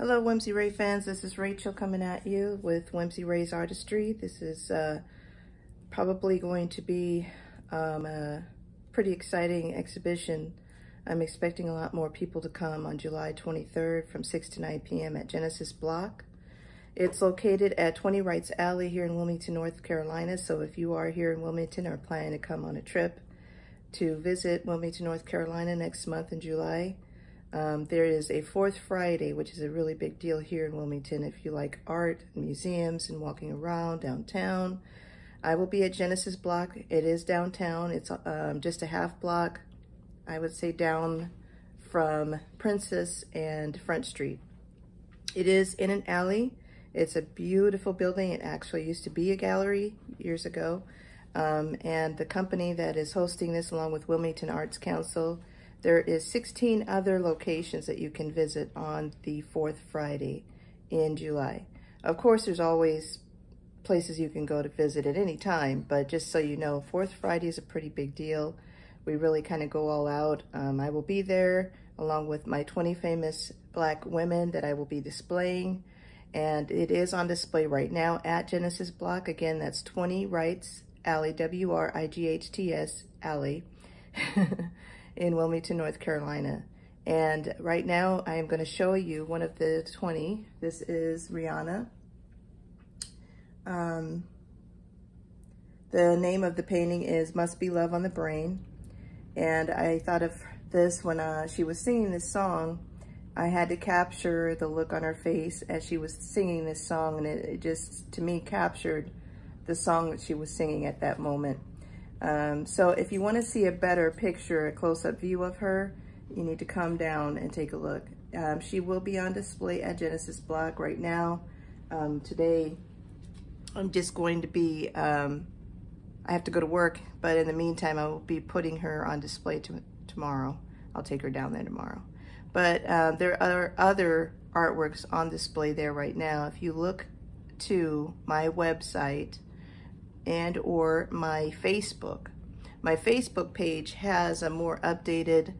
Hello, Whimsy Rae fans. This is Rachel coming at you with Whimsy Rae's Artistry. This is uh, probably going to be um, a pretty exciting exhibition. I'm expecting a lot more people to come on July 23rd from 6 to 9 p.m. at Genesis Block. It's located at 20 Wrights Alley here in Wilmington, North Carolina. So if you are here in Wilmington or planning to come on a trip to visit Wilmington, North Carolina next month in July, um, there is a fourth Friday, which is a really big deal here in Wilmington if you like art, museums, and walking around downtown. I will be at Genesis Block. It is downtown. It's um, just a half block, I would say down from Princess and Front Street. It is in an alley. It's a beautiful building. It actually used to be a gallery years ago. Um, and the company that is hosting this along with Wilmington Arts Council there is 16 other locations that you can visit on the fourth Friday in July. Of course, there's always places you can go to visit at any time, but just so you know, fourth Friday is a pretty big deal. We really kind of go all out. Um, I will be there along with my 20 famous black women that I will be displaying. And it is on display right now at Genesis Block. Again, that's 20 Wrights Alley, W-R-I-G-H-T-S Alley. in Wilmington, North Carolina. And right now I am going to show you one of the 20. This is Rihanna. Um, the name of the painting is Must Be Love on the Brain. And I thought of this when uh, she was singing this song. I had to capture the look on her face as she was singing this song. And it, it just, to me, captured the song that she was singing at that moment. Um, so if you want to see a better picture, a close-up view of her, you need to come down and take a look. Um, she will be on display at Genesis Block right now. Um, today, I'm just going to be, um, I have to go to work, but in the meantime, I will be putting her on display to, tomorrow. I'll take her down there tomorrow. But uh, there are other artworks on display there right now. If you look to my website, and or my Facebook. My Facebook page has a more updated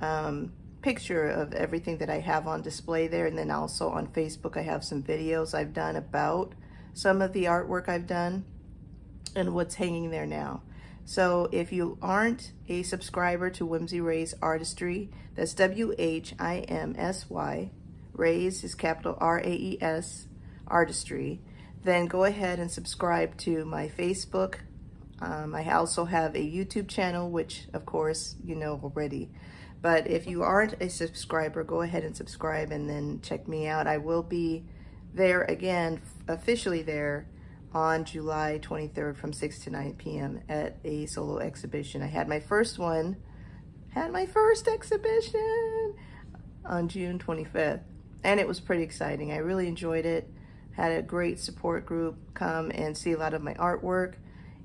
um, picture of everything that I have on display there. And then also on Facebook, I have some videos I've done about some of the artwork I've done and what's hanging there now. So if you aren't a subscriber to Whimsy Rae's Artistry, that's W-H-I-M-S-Y, Rae's is capital R-A-E-S, Artistry, then go ahead and subscribe to my Facebook. Um, I also have a YouTube channel, which of course you know already. But if you aren't a subscriber, go ahead and subscribe and then check me out. I will be there again, officially there on July 23rd from 6 to 9 p.m. at a solo exhibition. I had my first one, had my first exhibition on June 25th. And it was pretty exciting. I really enjoyed it had a great support group come and see a lot of my artwork.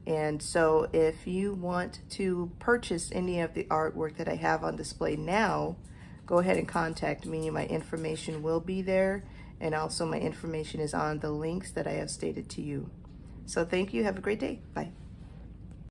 And so if you want to purchase any of the artwork that I have on display now, go ahead and contact me. My information will be there. And also my information is on the links that I have stated to you. So thank you. Have a great day. Bye.